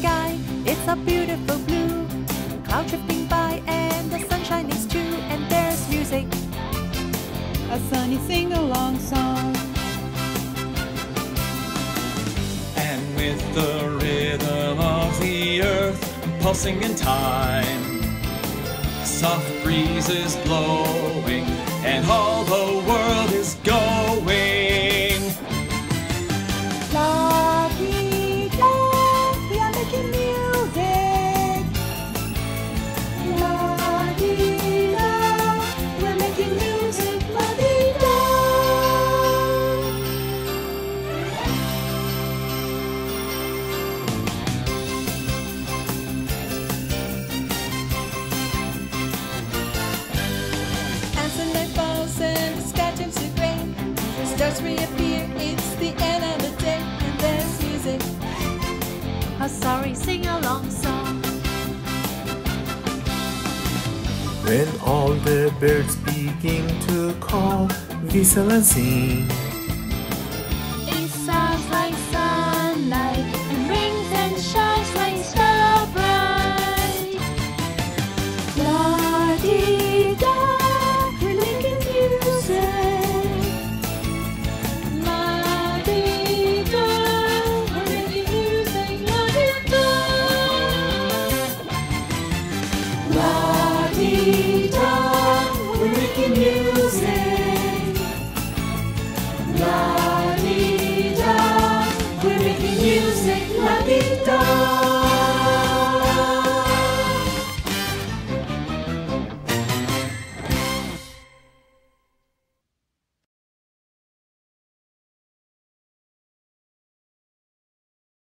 sky, it's a beautiful blue. Cloud drifting by and the sun shines too, and there's music. A sunny sing-along song. And with the rhythm of the earth pulsing in time, soft breezes blowing and hollow reappear. It's the end of the day, and there's music. A sorry sing-along song. When all the birds begin to call, whistle and sing. La-dee-da, we're making music. La